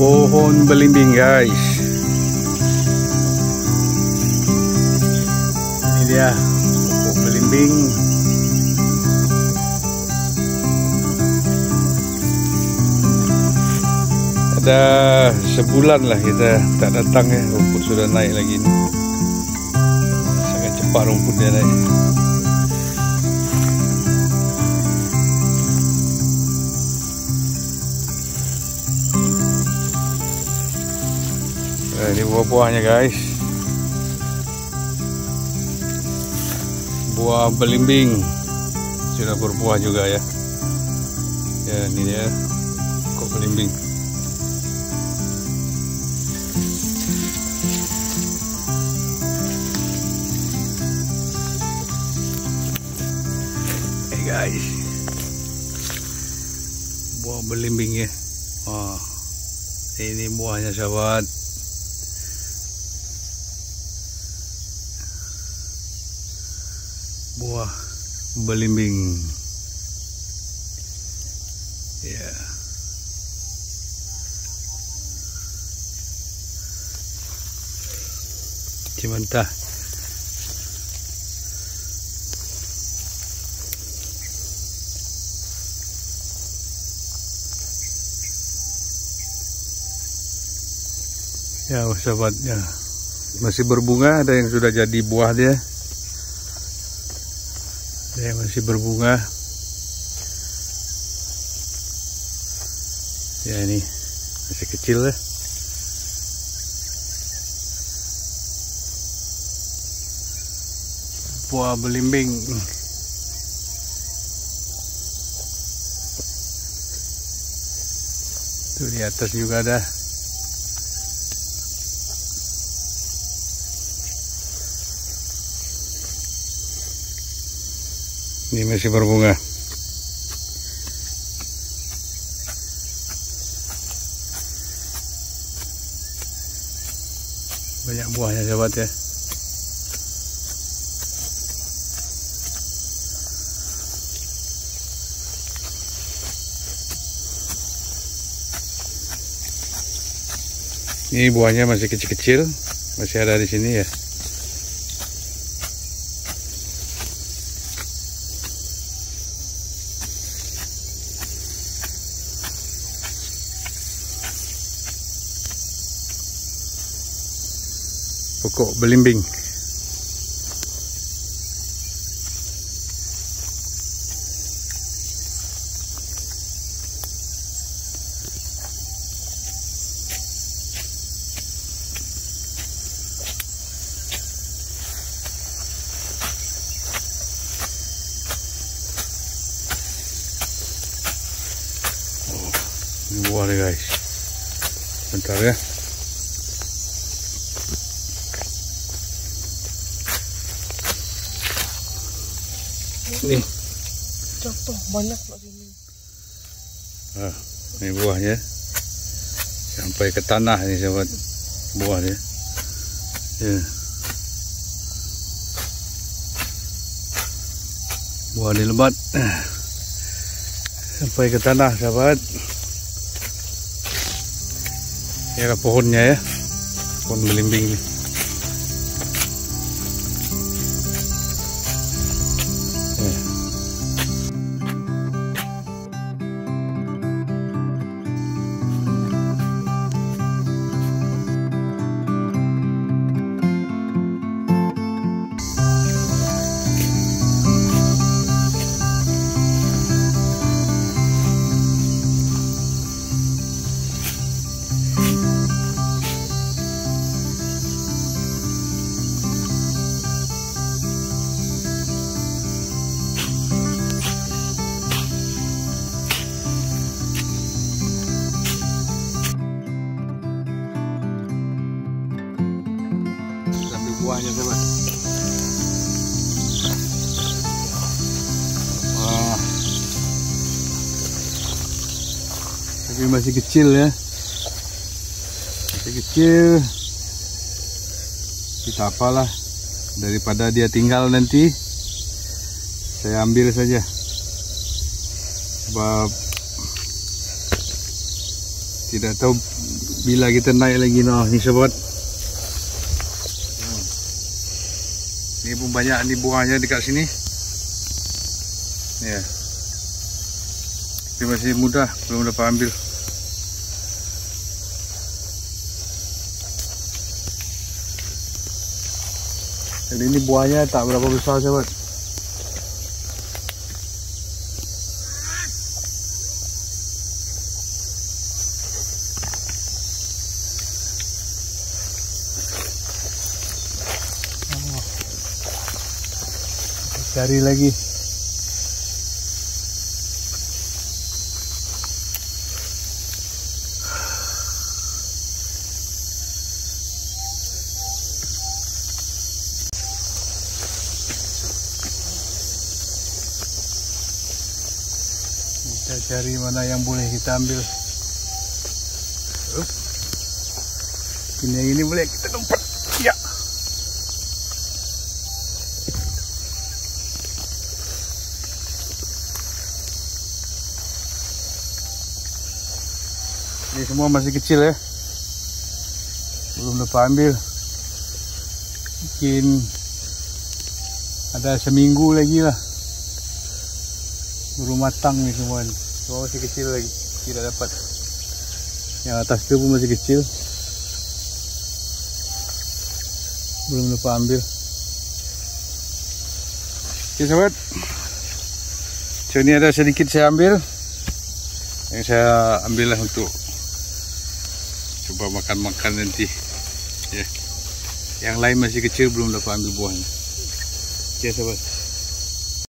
pohon belimbing guys. Ini dia pokok belimbing. Ada sebulan lah kita tak datang ya rumput sudah naik lagi ini sangat cepat rumputnya naik buah-buahnya guys. Buah belimbing. Sudah berbuah juga ya. Ya ini dia. Kok belimbing? Hey guys. Buah belimbing ya. Oh ini buahnya sahabat buah belimbing. Ya. Cimantah Ya sahabat ya. Masih berbunga ada yang sudah jadi buah dia ada yang masih berbunga. Ya ini masih kecil ya. Buah belimbing. Tuh di atas juga ada Ini masih berbunga. Banyak buahnya sahabat ya. Ini buahnya masih kecil-kecil, masih ada di sini ya. Pokok belimbing. Buah nih guys. Bentar ya. Nih, Jatuh banyak loh sini. ah, ini buahnya. Sampai ke tanah ini sahabat buahnya. Ya. Buah di lebat. Sampai ke tanah sahabat. Ini adalah pohonnya ya. Pohon belimbing ini. Buahnya coba. Wah. Tapi masih kecil ya. Masih kecil. Kita apalah daripada dia tinggal nanti saya ambil saja sebab Tidak tahu bila kita naik lagi noh ni sobat. Ini pun banyak ni buahnya dekat sini. Ya. Tapi masih mudah, belum dapat ambil. Jadi ini buahnya tak berapa besar sobat. Cari lagi. Kita cari mana yang boleh kita ambil. Ini ini boleh kita lompat semua masih kecil ya. Belum dapat ambil. Mungkin ada seminggu lagi lah. Baru matang ni semua ni. Semua masih kecil lagi. Tidak dapat. Yang atas tu pun masih kecil. Belum dapat ambil. Okey sahabat. So ni ada sedikit saya ambil. Yang saya ambil lah untuk coba makan-makan nanti. Ya. yang lain masih kecil belum dapat ambil buahnya. Ya sahabat